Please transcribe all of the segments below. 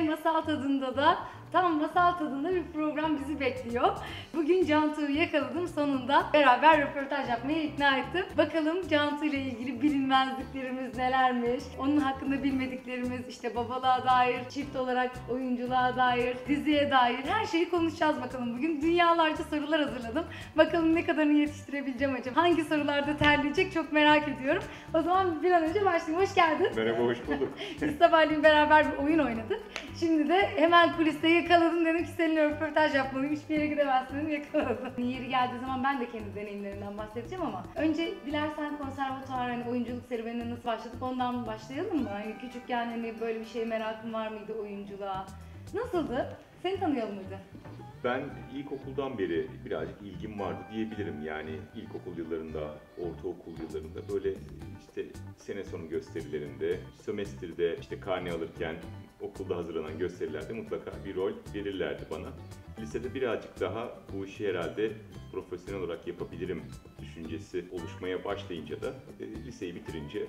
Masal Tadında da tam Masal Tadında bir program bizi bekliyor. Bugün Cantu'yu yakaladım sonunda. Beraber röportaj yapmaya ikna ettim. Bakalım Cantu ile ilgili bilinmezliklerimiz nelermiş? Onun hakkında bilmediklerimiz işte babalığa dair, çift olarak oyunculuğa dair, diziye dair her şeyi konuşacağız bakalım bugün. Dünyalarca sorular hazırladım. Bakalım ne kadarını yetiştirebileceğim acaba? Hangi sorularda terleyecek çok merak ediyorum. O zaman bir an önce başlayayım. Hoş geldin. Merhaba, hoş bulduk. Biz sabahleyin beraber bir oyun oynadık. Şimdi de hemen kuliste yakaladım dedim ki seninle röportaj yapmalıyım. Hiçbir yere gidemezsin yakaladım. Yeri geldiği zaman ben de kendi deneyimlerimden bahsedeceğim ama önce dilersen konservatuvar hani oyunculuk serüvenine nasıl başladık ondan başlayalım mı? Hani küçükken hani böyle bir şeye merakın var mıydı oyunculuğa? Nasıldı? Seni tanıyalım hadi. Ben ilkokuldan beri birazcık ilgim vardı diyebilirim. Yani ilkokul yıllarında, ortaokul yıllarında böyle işte sene sonu gösterilerinde, sömestrde işte karne alırken okulda hazırlanan gösterilerde mutlaka bir rol verirlerdi bana. Lisede birazcık daha bu işi herhalde profesyonel olarak yapabilirim düşüncesi oluşmaya başlayınca da e, liseyi bitirince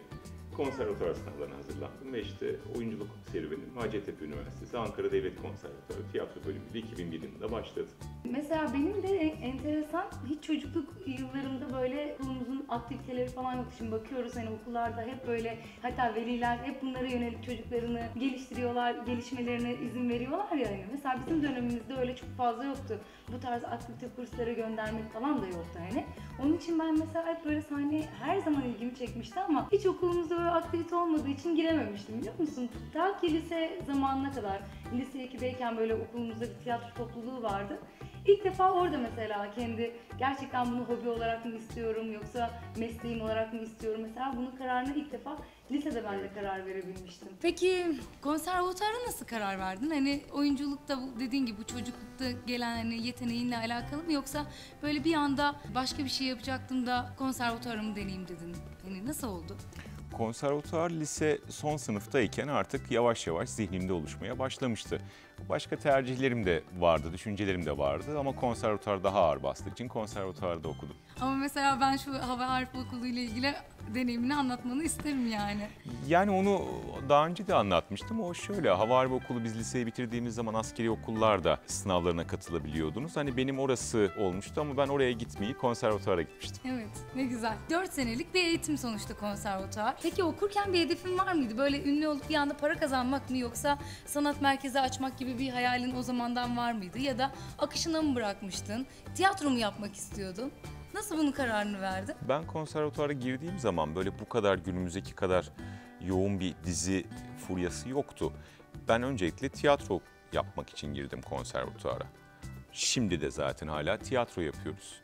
konservatuvar sınavlarına hazırlandım ve işte oyunculuk serüvenim Hacettepe Üniversitesi Ankara Devlet Konservatuvarı tiyatro bölümünde 2001 yılında başladı. Mesela benim de en- enteresan hiç çocukluk yıllarımda böyle okulumuzun aktiviteleri falan yok. Şimdi bakıyoruz hani okullarda hep böyle hatta veliler hep bunlara yönelik çocuklarını geliştiriyorlar, gelişmelerine izin veriyorlar ya hani. Mesela bizim dönemimizde öyle çok fazla yoktu. Bu tarz aktivite kurslara göndermek falan da yoktu hani. Onun için ben mesela hep böyle sahneye her zaman ilgimi çekmişti ama hiç okulumuzda böyle aktivite olmadığı için girememiştim biliyor musun? Ta ki lise zamanına kadar, lise 2'deyken böyle okulumuzda bir tiyatro topluluğu vardı. İlk defa orada mesela kendi gerçekten bunu hobi olarak mı istiyorum yoksa mesleğim olarak mı istiyorum mesela bunun kararını ilk defa lisede ben de karar verebilmiştim. Peki konservatuara nasıl karar verdin? Hani oyunculukta bu dediğin gibi bu çocuklukta gelen hani yeteneğinle alakalı mı yoksa böyle bir anda başka bir şey yapacaktım da konservatuarımı deneyeyim dedin. Hani nasıl oldu? Konservatuvar lise son sınıftayken artık yavaş yavaş zihnimde oluşmaya başlamıştı. Başka tercihlerim de vardı, düşüncelerim de vardı ama konservatuvar daha ağır bastığı için konservatuvarda okudum. Ama mesela ben şu hava harf okulu ile ilgili deneyimini anlatmanı isterim yani. Yani onu daha önce de anlatmıştım. O şöyle, Hava Harbi Okulu biz liseyi bitirdiğimiz zaman askeri okullarda sınavlarına katılabiliyordunuz. Hani benim orası olmuştu ama ben oraya gitmeyi konservatuvara gitmiştim. Evet ne güzel. 4 senelik bir eğitim sonuçta konservatuar. Peki okurken bir hedefin var mıydı? Böyle ünlü olup bir anda para kazanmak mı yoksa sanat merkezi açmak gibi bir hayalin o zamandan var mıydı? Ya da akışına mı bırakmıştın? Tiyatro mu yapmak istiyordun? Nasıl bunun kararını verdin? Ben konservatuvara girdiğim zaman böyle bu kadar günümüzdeki kadar yoğun bir dizi furyası yoktu. Ben öncelikle tiyatro yapmak için girdim konservatuvara. Şimdi de zaten hala tiyatro yapıyoruz.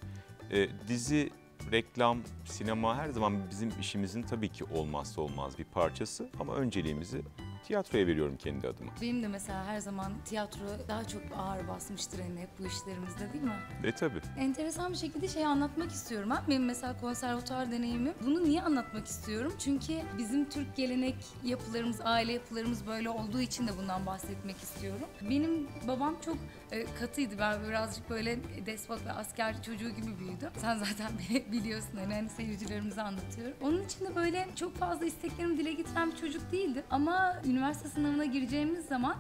Ee, dizi, reklam, sinema her zaman bizim işimizin tabii ki olmazsa olmaz bir parçası ama önceliğimizi tiyatroya veriyorum kendi adıma. Benim de mesela her zaman tiyatro daha çok ağır basmıştır hani hep bu işlerimizde değil mi? Ve tabii. Enteresan bir şekilde şey anlatmak istiyorum. Ha? Benim mesela konservatuar deneyimim. Bunu niye anlatmak istiyorum? Çünkü bizim Türk gelenek yapılarımız, aile yapılarımız böyle olduğu için de bundan bahsetmek istiyorum. Benim babam çok e, katıydı. Ben birazcık böyle despot ve asker çocuğu gibi büyüdüm. Sen zaten biliyorsun hani, hani seyircilerimize anlatıyorum. Onun için de böyle çok fazla isteklerimi dile getiren bir çocuk değildim. Ama üniversite sınavına gireceğimiz zaman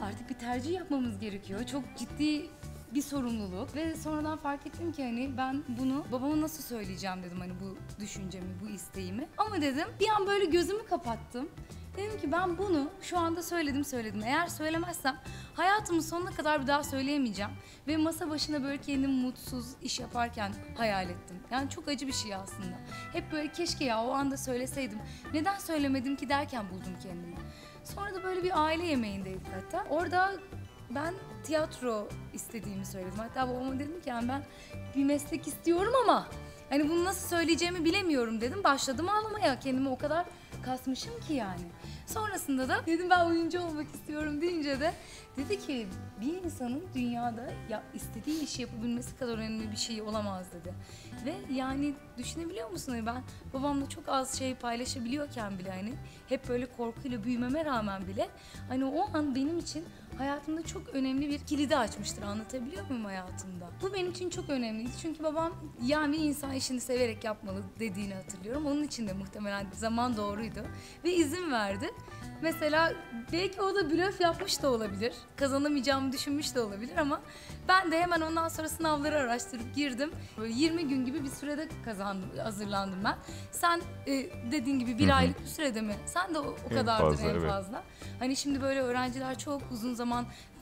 artık bir tercih yapmamız gerekiyor. Çok ciddi bir sorumluluk ve sonradan fark ettim ki hani ben bunu babama nasıl söyleyeceğim dedim hani bu düşüncemi, bu isteğimi. Ama dedim bir an böyle gözümü kapattım. Dedim ki ben bunu şu anda söyledim söyledim. Eğer söylemezsem hayatımın sonuna kadar bir daha söyleyemeyeceğim. Ve masa başına böyle kendimi mutsuz iş yaparken hayal ettim. Yani çok acı bir şey aslında. Hep böyle keşke ya o anda söyleseydim. Neden söylemedim ki derken buldum kendimi. Sonra da böyle bir aile yemeğindeydik hatta. Orada ben tiyatro istediğimi söyledim. Hatta babama dedim ki yani ben bir meslek istiyorum ama hani bunu nasıl söyleyeceğimi bilemiyorum dedim. Başladım ağlamaya. Kendimi o kadar kasmışım ki yani. Sonrasında da dedim ben oyuncu olmak istiyorum deyince de dedi ki bir insanın dünyada ya istediği işi yapabilmesi kadar önemli bir şey olamaz dedi. Ve yani düşünebiliyor musun? Hani ben babamla çok az şey paylaşabiliyorken bile hani hep böyle korkuyla büyümeme rağmen bile hani o an benim için hayatımda çok önemli bir kilidi açmıştır. Anlatabiliyor muyum hayatımda? Bu benim için çok önemliydi. Çünkü babam yani insan işini severek yapmalı dediğini hatırlıyorum. Onun için de muhtemelen zaman doğruydu. Ve izin verdi. Mesela belki o da blöf yapmış da olabilir. Kazanamayacağımı düşünmüş de olabilir ama ben de hemen ondan sonra sınavları araştırıp girdim. Böyle 20 gün gibi bir sürede kazandım, hazırlandım ben. Sen e, dediğin gibi bir aylık bir sürede mi? Sen de o, o En kadardır fazla, en evet. fazla. Hani şimdi böyle öğrenciler çok uzun zaman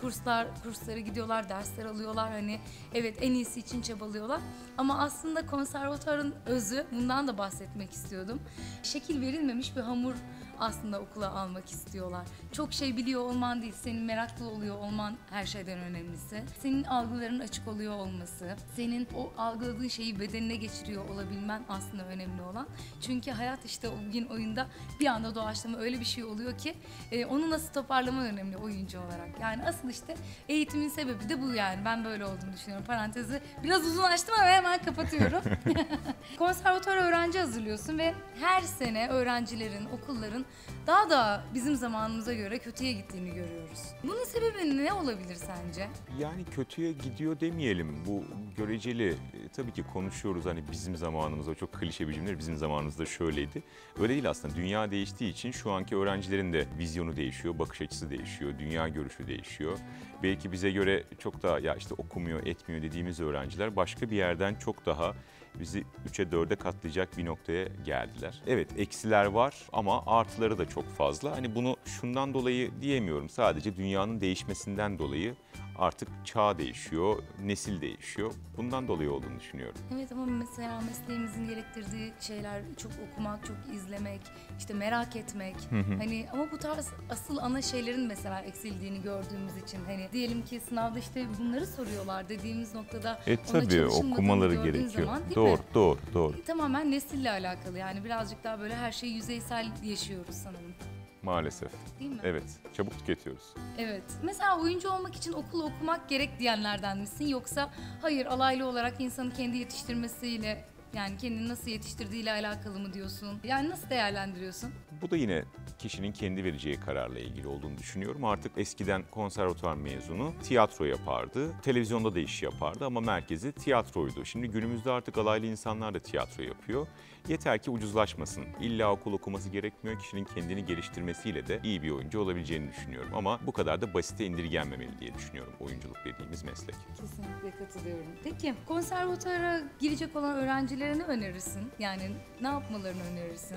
kurslar kurslara gidiyorlar, dersler alıyorlar. Hani evet en iyisi için çabalıyorlar. Ama aslında konservatuarın özü bundan da bahsetmek istiyordum. Şekil verilmemiş bir hamur aslında okula almak istiyorlar. Çok şey biliyor olman değil, senin meraklı oluyor olman her şeyden önemlisi. Senin algıların açık oluyor olması, senin o algıladığın şeyi bedenine geçiriyor olabilmen aslında önemli olan. Çünkü hayat işte o gün oyunda bir anda doğaçlama öyle bir şey oluyor ki e, onu nasıl toparlaman önemli oyuncu olarak. Yani asıl işte eğitimin sebebi de bu yani. Ben böyle olduğunu düşünüyorum. Parantezi biraz uzun açtım ama hemen kapatıyorum. Konservatuar öğrenci hazırlıyorsun ve her sene öğrencilerin, okulların daha da bizim zamanımıza göre kötüye gittiğini görüyoruz. Bunun sebebi ne olabilir sence? Yani kötüye gidiyor demeyelim. Bu göreceli. E, tabii ki konuşuyoruz hani bizim zamanımızda çok klişe bir cümle bizim zamanımızda şöyleydi. Öyle değil aslında. Dünya değiştiği için şu anki öğrencilerin de vizyonu değişiyor, bakış açısı değişiyor, dünya görüşü değişiyor. Belki bize göre çok daha ya işte okumuyor, etmiyor dediğimiz öğrenciler başka bir yerden çok daha bizi 3'e 4'e katlayacak bir noktaya geldiler. Evet eksiler var ama artıları da çok fazla. Hani bunu şundan dolayı diyemiyorum. Sadece dünyanın değişmesinden dolayı artık çağ değişiyor, nesil değişiyor. Bundan dolayı olduğunu düşünüyorum. Evet ama mesela mesleğimizin gerektirdiği şeyler çok okumak, çok izlemek, işte merak etmek. Hani ama bu tarz asıl ana şeylerin mesela eksildiğini gördüğümüz için hani diyelim ki sınavda işte bunları soruyorlar dediğimiz noktada E ona tabii okumaları gerekiyor. zaman, doğru, mi? doğru, doğru. Tamamen nesille alakalı yani birazcık daha böyle her şeyi yüzeysel yaşıyoruz sanırım. Maalesef. Değil mi? Evet, çabuk tüketiyoruz. Evet. Mesela oyuncu olmak için okul okumak gerek diyenlerden misin? Yoksa hayır alaylı olarak insanı kendi yetiştirmesiyle yani kendini nasıl yetiştirdiğiyle alakalı mı diyorsun? Yani nasıl değerlendiriyorsun? Bu da yine kişinin kendi vereceği kararla ilgili olduğunu düşünüyorum. Artık eskiden konservatuvar mezunu tiyatro yapardı, televizyonda da iş yapardı ama merkezi tiyatroydu. Şimdi günümüzde artık alaylı insanlar da tiyatro yapıyor. Yeter ki ucuzlaşmasın. İlla okul okuması gerekmiyor. Kişinin kendini geliştirmesiyle de iyi bir oyuncu olabileceğini düşünüyorum. Ama bu kadar da basite indirgenmemeli diye düşünüyorum oyunculuk dediğimiz meslek. Kesinlikle katılıyorum. Peki konservatuara girecek olan öğrencilere ne önerirsin? Yani ne yapmalarını önerirsin?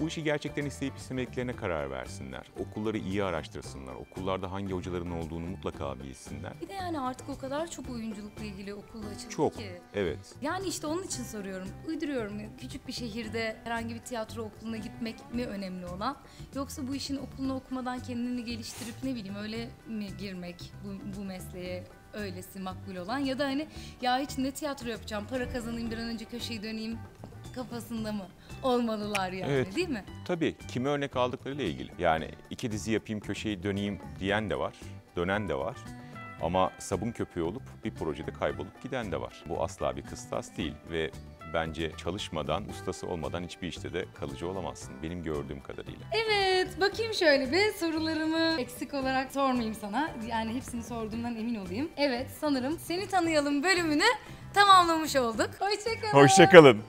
Bu işi gerçekten isteyip istemediklerine karar versinler. Okulları iyi araştırsınlar. Okullarda hangi hocaların olduğunu mutlaka bilsinler. Bir de yani artık o kadar çok oyunculukla ilgili okul açıldı Çok, ki. evet. Yani işte onun için soruyorum. Uyduruyorum. Küçük bir şehirde herhangi bir tiyatro okuluna gitmek mi önemli olan? Yoksa bu işin okulunu okumadan kendini geliştirip ne bileyim öyle mi girmek bu, bu mesleğe öylesi makbul olan? Ya da hani ya hiç ne tiyatro yapacağım, para kazanayım bir an önce köşeyi döneyim kafasında mı olmalılar yani Evet. değil mi? Tabii kimi örnek aldıklarıyla ilgili. Yani iki dizi yapayım köşeyi döneyim diyen de var, dönen de var. Ama sabun köpüğü olup bir projede kaybolup giden de var. Bu asla bir kıstas değil ve bence çalışmadan, ustası olmadan hiçbir işte de kalıcı olamazsın benim gördüğüm kadarıyla. Evet, bakayım şöyle bir sorularımı eksik olarak sormayayım sana. Yani hepsini sorduğumdan emin olayım. Evet, sanırım seni tanıyalım bölümünü tamamlamış olduk. Hoşçakalın. Hoşçakalın.